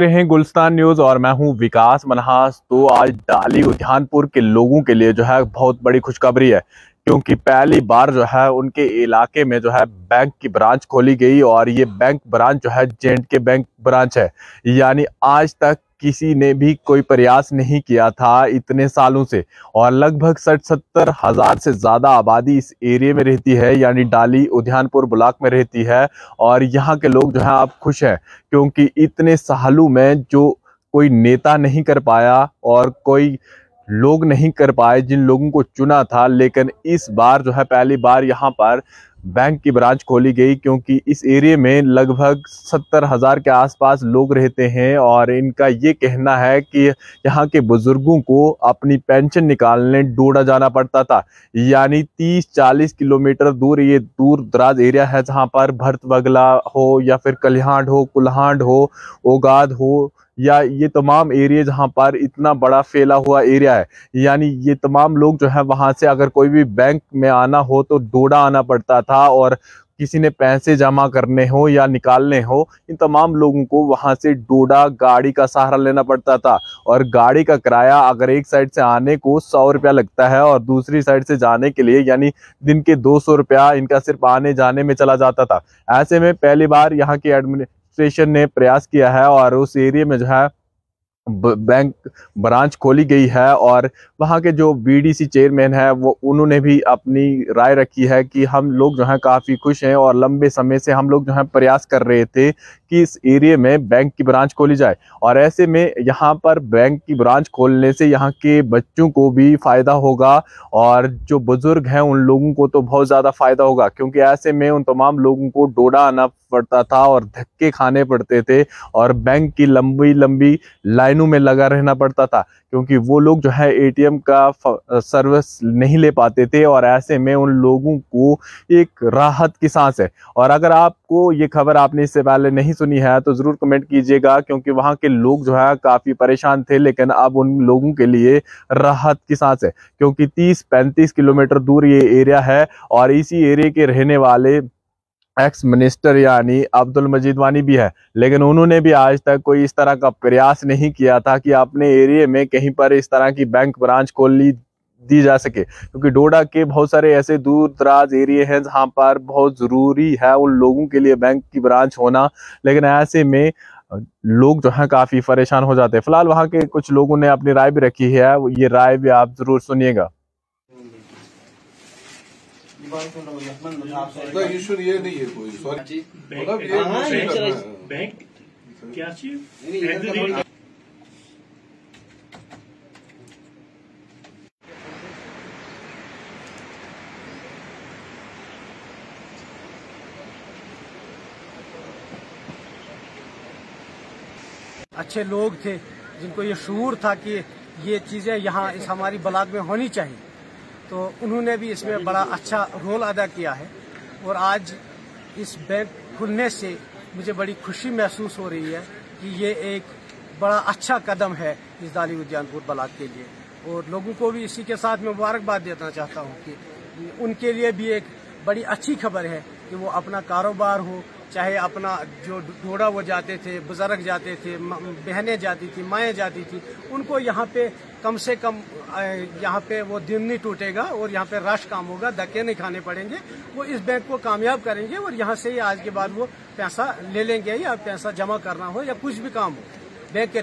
रहे हैं गुलस्तान न्यूज़ और मैं हूँ विकास मनहास। तो आज डाली उद्यानपुर के लोगों के लिए जो है बहुत बड़ी खुशखबरी है, क्योंकि पहली बार जो है उनके इलाके में जो है बैंक की ब्रांच खोली गई और ये बैंक ब्रांच जो है जेंट के बैंक ब्रांच है। यानी आज तक किसी ने भी कोई प्रयास नहीं किया था इतने सालों से। और लगभग सठ सत्तर हज़ार से ज़्यादा आबादी इस एरिया में रहती है, यानी डाली, उद्यानपुर ब्लॉक में रहती है। और यहाँ के लोग जो है, आप खुश हैं, क्योंकि इतने सालों में जो कोई नेता नहीं कर पाया और कोई लोग नहीं कर पाए, जिन लोगों को चुना था, लेकिन इस बार जो है, पहली बार यहाँ पर बैंक की ब्रांच खोली गई क्योंकि इस एरिए में लगभग सत्तर हज़ार के आसपास लोग रहते हैं और इनका ये कहना है कि यहाँ के बुज़ुर्गों को अपनी पेंशन निकालने डोडा जाना पड़ता था। यानी 30-40 किलोमीटर दूर ये दूर दराज एरिया है जहाँ पर भरत बगला हो या फिर कल्याण हो, कुल्हांड हो, ओगाद हो या ये तमाम एरिया जहाँ पर इतना बड़ा फैला हुआ एरिया है, यानी ये तमाम लोग जो है वहाँ से अगर कोई भी बैंक में आना हो तो डोडा आना पड़ता था और किसी ने पैसे जमा करने हो या निकालने हो, इन तमाम लोगों को वहाँ से डोडा गाड़ी का सहारा लेना पड़ता था। और गाड़ी का किराया अगर एक साइड से आने को सौ रुपया लगता है और दूसरी साइड से जाने के लिए, यानी दिन के दो सौ रुपया इनका सिर्फ़ आने जाने में चला जाता था। ऐसे में पहली बार यहाँ की एडमिन एडमिनिस्ट्रेशन ने प्रयास किया है और उस एरिया में जो है बैंक ब्रांच खोली गई है और वहाँ के जो बीडीसी चेयरमैन है, वो उन्होंने भी अपनी राय रखी है कि हम लोग जो है काफ़ी खुश हैं और लंबे समय से हम लोग जो है प्रयास कर रहे थे कि इस एरिए में बैंक की ब्रांच खोली जाए। और ऐसे में यहाँ पर बैंक की ब्रांच खोलने से यहाँ के बच्चों को भी फ़ायदा होगा और जो बुज़ुर्ग हैं, उन लोगों को तो बहुत ज़्यादा फ़ायदा होगा, क्योंकि ऐसे में उन तमाम लोगों को डोडा आना पड़ता था और धक्के खाने पड़ते थे और बैंक की लंबी लंबी लाइनों में लगा रहना पड़ता था, क्योंकि वो लोग जो है एटीएम का सर्विस नहीं ले पाते थे और ऐसे में उन लोगों को एक राहत की सांस है। और अगर आपको ये खबर आपने इससे पहले नहीं सुनी है तो ज़रूर कमेंट कीजिएगा, क्योंकि वहाँ के लोग जो है काफ़ी परेशान थे, लेकिन अब उन लोगों के लिए राहत की सांस है, क्योंकि 30-35 किलोमीटर दूर ये एरिया है और इसी एरिया के रहने वाले एक्स मिनिस्टर यानी अब्दुल मजीद वानी भी है। लेकिन उन्होंने भी आज तक कोई इस तरह का प्रयास नहीं किया था कि अपने एरिए में कहीं पर इस तरह की बैंक ब्रांच खोल ली, दी जा सके। क्योंकि डोडा के बहुत सारे ऐसे दूर दराज एरिए हैं जहाँ पर बहुत ज़रूरी है उन लोगों के लिए बैंक की ब्रांच होना। लेकिन ऐसे में लोग जो है काफ़ी परेशान हो जाते हैं। फ़िलहाल वहाँ के कुछ लोगों ने अपनी राय भी रखी है। ये राय भी आप ज़रूर सुनिएगा। इशू ये नहीं है कोई सॉरी मतलब ये हाँ, बैंक है। क्या इधर तो अच्छे लोग थे जिनको ये शूर था कि ये चीज़ें यहाँ इस हमारी ब्लॉक में होनी चाहिए। तो उन्होंने भी इसमें बड़ा अच्छा रोल अदा किया है। और आज इस बैंक खुलने से मुझे बड़ी खुशी महसूस हो रही है कि ये एक बड़ा अच्छा कदम है इस दाली उद्यानपुर ब्लॉक के लिए। और लोगों को भी इसी के साथ मैं मुबारकबाद देना चाहता हूँ कि उनके लिए भी एक बड़ी अच्छी खबर है कि वो अपना कारोबार हो चाहे अपना जो ढोड़ा वो जाते थे, बुज़ुर्ग जाते थे बहनें जाती थी, माएँ जाती थी, उनको यहाँ पे कम से कम यहाँ पे वो दिन नहीं टूटेगा और यहाँ पे रश काम होगा, धक्के नहीं खाने पड़ेंगे। वो इस बैंक को कामयाब करेंगे और यहाँ से ही आज के बाद वो पैसा ले लेंगे या पैसा जमा करना हो या कुछ भी काम हो, बैंक के